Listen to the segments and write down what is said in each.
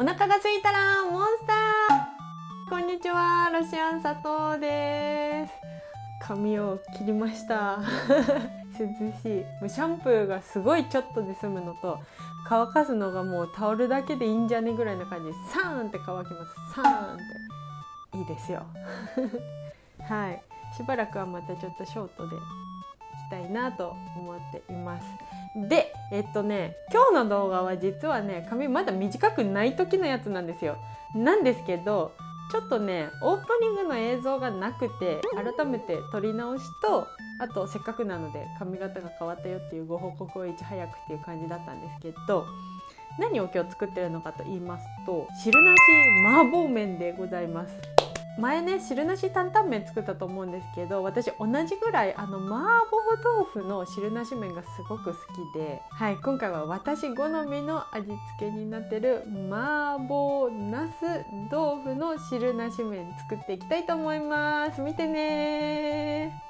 お腹が空いたらモンスター。こんにちはロシアン佐藤です。髪を切りました。涼しい。もうシャンプーがすごいちょっとで済むのと乾かすのがもうタオルだけでいいんじゃねぐらいな感じ。でサーンって乾きます。サーンって。いいですよ。はい。しばらくはまたちょっとショートでいきたいなと思っています。でえっとね今日の動画は実はね髪まだ短くない時のやつなんですよ。なんですけどちょっとねオープニングの映像がなくて改めて撮り直しとあとせっかくなので髪型が変わったよっていうご報告をいち早くっていう感じだったんですけど何を今日作ってるのかと言いますと汁なし麻婆麺でございます。前ね汁なし担々麺作ったと思うんですけど私同じぐらいあの麻婆豆腐の汁なし麺がすごく好きで、はい、今回は私好みの味付けになってる麻婆茄子豆腐の汁なし麺作っていきたいと思います。見てね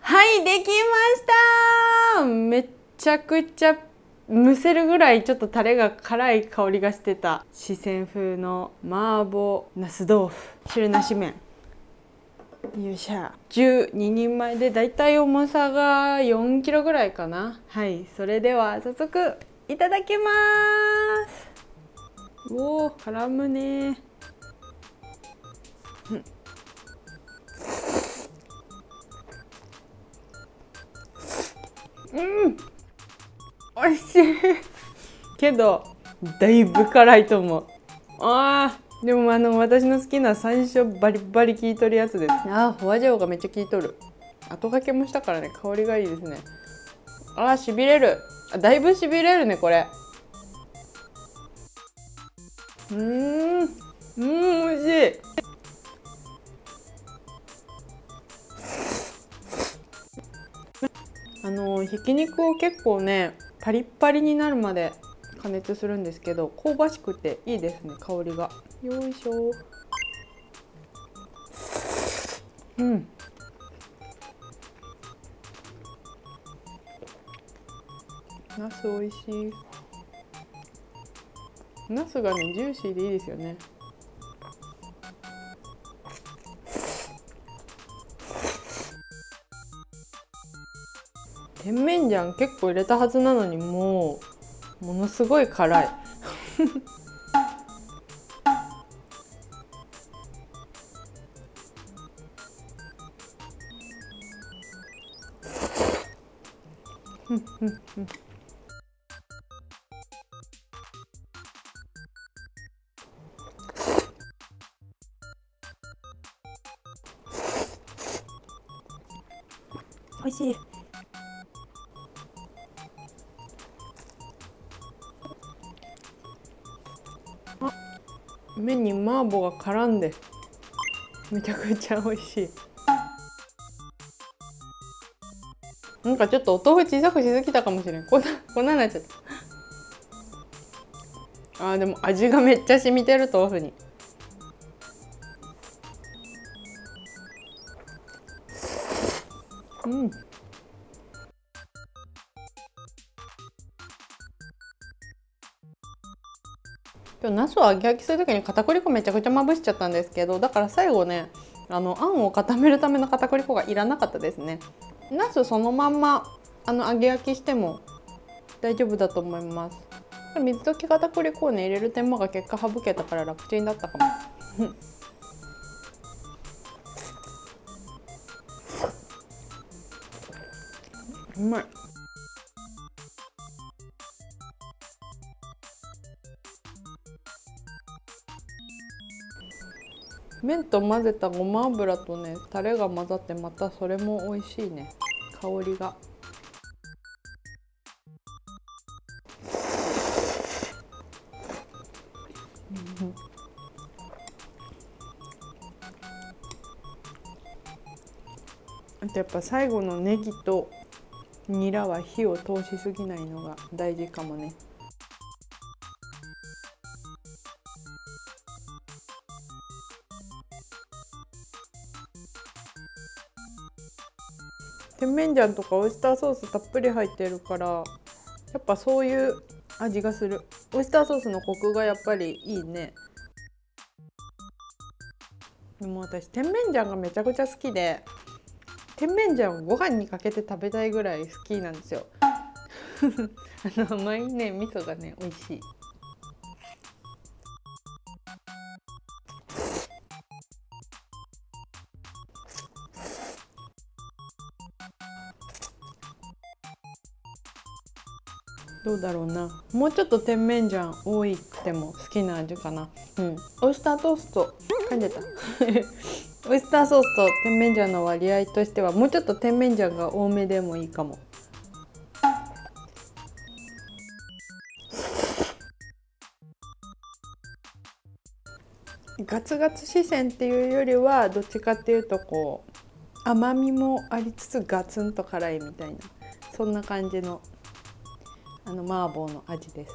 はいできました。めっちゃくちゃむせるぐらいちょっとタレが辛い香りがしてた。四川風の麻婆茄子豆腐。汁なし麺。よいしょ12人前でだいたい重さが4キロぐらいかな。はいそれでは早速いただきます。おお絡むね。うん。美味しい。けどだいぶ辛いと思う。あー。でもあの私の好きな最初バリバリ効いとるやつです。あーホワジャオがめっちゃ効いとる。後掛けもしたからね。香りがいいですね。あーしびれる。あだいぶしびれるねこれ。うーん。うん美味しい。あのひき肉を結構ねパリッパリになるまで加熱するんですけど香ばしくていいですね香りが。よいしょ。うん。ナス美味しい。ナスがねジューシーでいいですよね。甜麺醤結構入れたはずなのにもうものすごい辛い。美味しい。麺に麻婆が絡んでめちゃくちゃ美味しい。なんかちょっとお豆腐小さくしすぎたかもしれん。こんなこんなになっちゃった。あーでも味がめっちゃ染みてる豆腐に。今日ナスを揚げ焼きする時に片栗粉めちゃくちゃまぶしちゃったんですけどだから最後ねあのあんを固めるための片栗粉がいらなかったですね。ナスそのまんまあの揚げ焼きしても大丈夫だと思います。水溶き片栗粉をね入れる手間が結果省けたから楽ちんだったかも。うまい。麺と混ぜたごま油とねタレが混ざってまたそれも美味しいね。香りが。あとやっぱ最後のネギとニラは火を通しすぎないのが大事かもね。甜麺醤とかオイスターソースたっぷり入ってるからやっぱそういう味がする。オイスターソースのコクがやっぱりいいね。でも私甜麺醤がめちゃくちゃ好きで甜麺醤をご飯にかけて食べたいぐらい好きなんですよ。あの甘いね味噌がね美味しい。どうだろうな。もうちょっと甜麺醤多いくても好きな味かな。うん。オイスタートースト噛んでた。オイスターソースと甜麺醤の割合としてはもうちょっと甜麺醤が多めでもいいかも。ガツガツ四川っていうよりはどっちかっていうとこう甘みもありつつガツンと辛いみたいなそんな感じのあの麻婆の味です。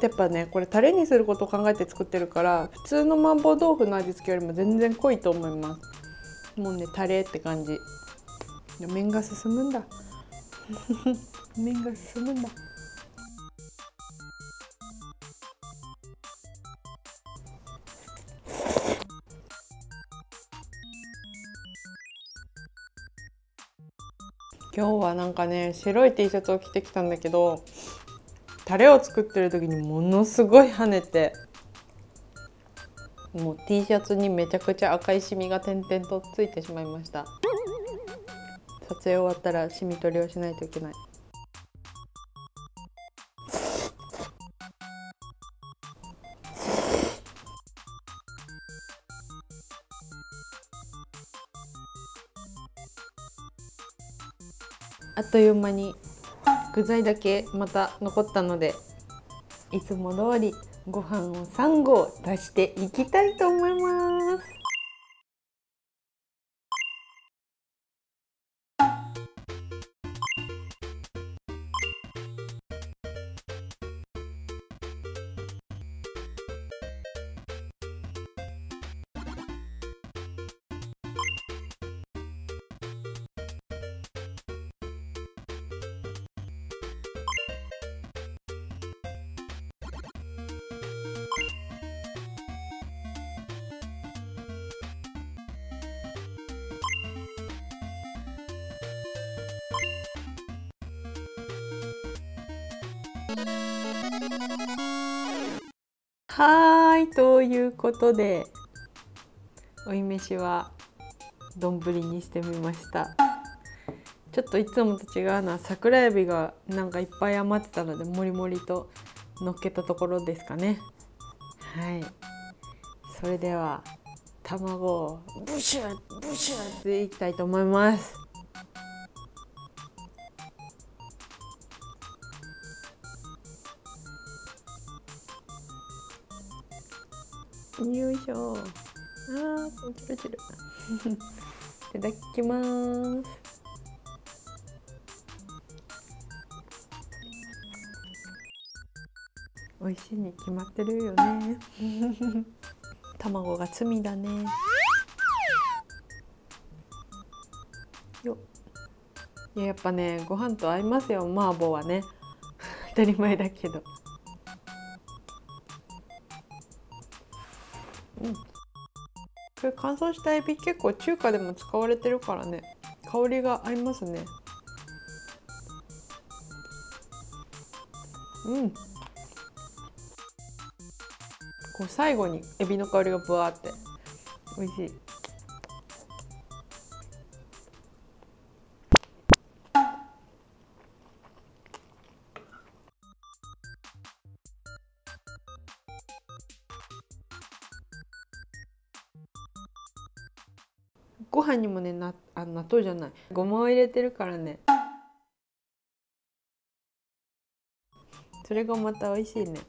やっぱねこれタレにすることを考えて作ってるから普通の麻婆豆腐の味付けよりも全然濃いと思います。もうねタレって感じ。麺が進むんだ。麺が進むんだ。今日はなんかね白い T シャツを着てきたんだけどタレを作ってる時にものすごい跳ねてもう T シャツにめちゃくちゃ赤いシミが点々とついてしまいました。撮影終わったらシミ取りをしないといけない。あっという間に具材だけまた残ったのでいつも通りご飯を3合出していきたいと思います。はいということで追い飯は丼にしてみました。ちょっといつもと違うのは桜えびがなんかいっぱい余ってたのでもりもりと乗っけたところですかね。はい。それでは卵をブシュッブシュッっていきたいと思います。しょあーチルチル。いただきます。美味しいに決まってるよね。卵が罪だね。よ。いややっぱねご飯と合いますよ麻婆はね。当たり前だけどれ乾燥したエビ結構中華でも使われてるからね。香りが合いますね。うん。こう最後にエビの香りがぶわって。美味しい。ご飯にもねなあ納豆じゃない。ごまを入れてるからね。それがまた美味しいね。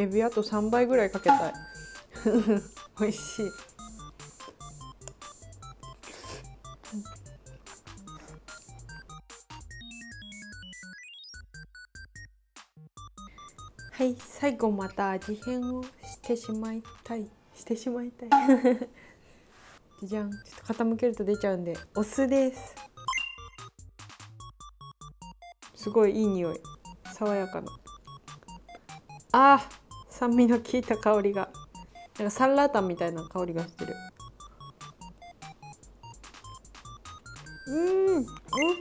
エビあと3倍ぐらいかけたい。美味しい。はい最後また味変をしてしまいたい。してしまいたい。じゃん。ちょっと傾けると出ちゃうんで。お酢です。すごいいい匂い。爽やかな。あ酸味の効いた香りが。なんかサンラータンみたいな香りがしてる。うんおいし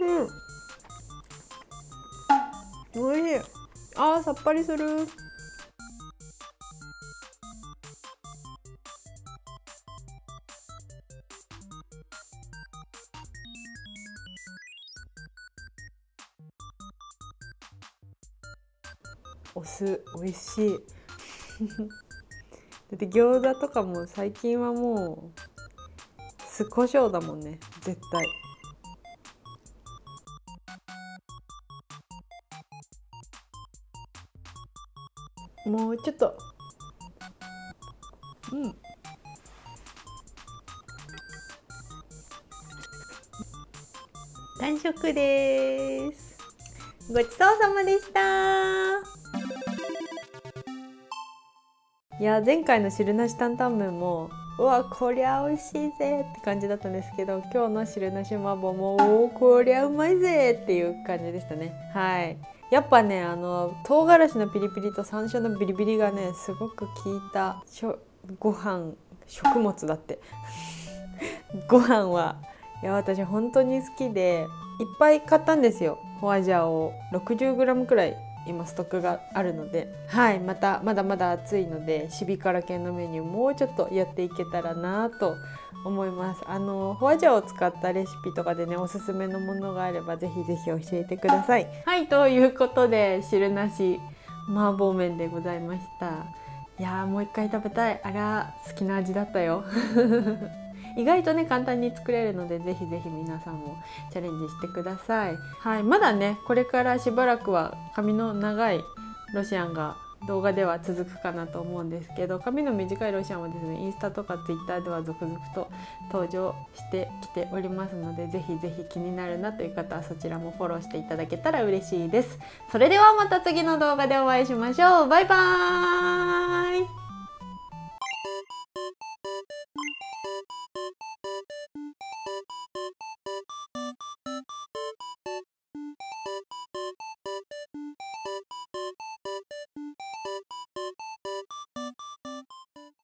いおいしい。あーさっぱりする。お酢美味しい。だって餃子とかも最近はもう酢胡椒だもんね絶対。もうちょっと。うん。完食です。ごちそうさまでした。いや前回の汁なし担々麺もうわこりゃ美味しいぜって感じだったんですけど今日の汁なし麻婆もおこりゃうまいぜっていう感じでしたね。はい。やっぱねあの唐辛子のピリピリと山椒のビリビリがねすごく効いたしょご飯食物だって。ご飯はいや私本当に好きでいっぱい買ったんですよ。ホワジャオ。を 60g くらい今ストックがあるので。はいまたまだまだ暑いのでシビ辛系のメニューもうちょっとやっていけたらなと思います。あのホワジャオを使ったレシピとかでねおすすめのものがあればぜひぜひ教えてください。はい。ということで汁なし麻婆麺でございました。いやーもう一回食べたい。あれは好きな味だったよ。意外とね簡単に作れるのでぜひぜひ皆さんもチャレンジしてください。はい。まだねこれからしばらくは髪の長いロシアンが動画では続くかなと思うんですけど髪の短いロシアンはですねインスタとかツイッターでは続々と登場してきておりますのでぜひぜひ気になるなという方はそちらもフォローしていただけたら嬉しいです。それではまた次の動画でお会いしましょう。バイバーイ。